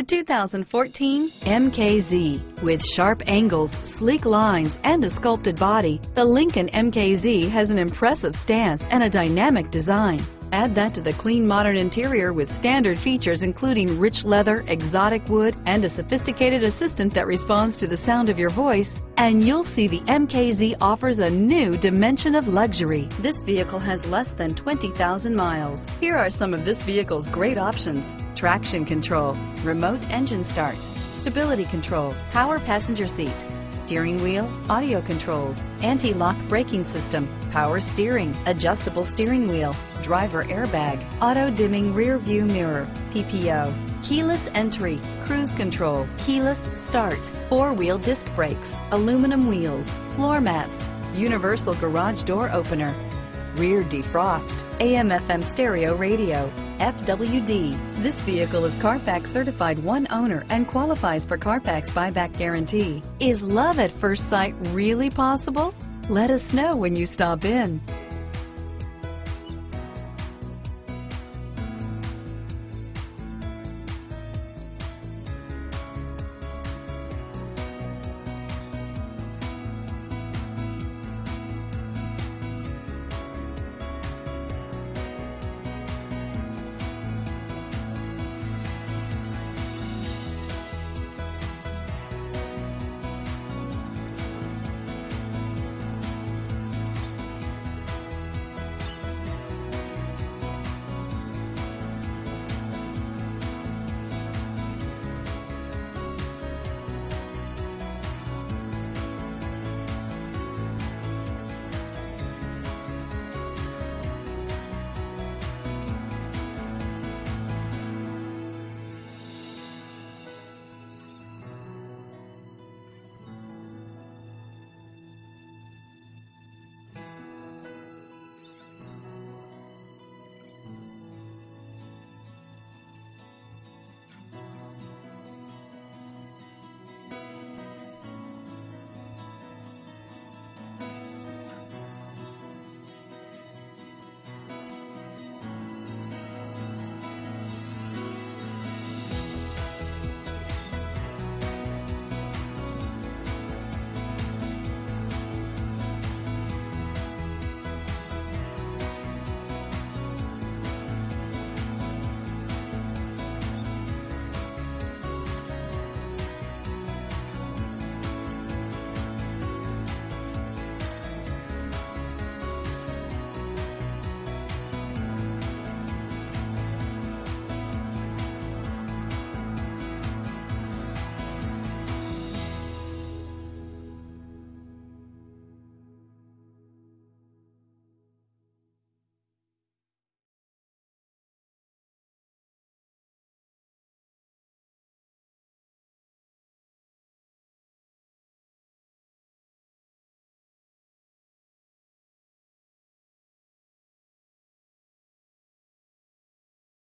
The 2014 MKZ. With sharp angles, sleek lines, and a sculpted body, the Lincoln MKZ has an impressive stance and a dynamic design. Add that to the clean modern interior with standard features including rich leather, exotic wood, and a sophisticated assistant that responds to the sound of your voice, and you'll see the MKZ offers a new dimension of luxury. This vehicle has less than 20,000 miles. Here are some of this vehicle's great options. Traction control, remote engine start, stability control, power passenger seat, steering wheel, audio controls, anti-lock braking system, power steering, adjustable steering wheel, driver airbag, auto dimming rear view mirror, PPO, keyless entry, cruise control, keyless start, four wheel disc brakes, aluminum wheels, floor mats, universal garage door opener, rear defrost, AM FM stereo radio, FWD. This vehicle is Carfax certified one owner and qualifies for Carfax buyback guarantee. Is love at first sight really possible? Let us know when you stop in.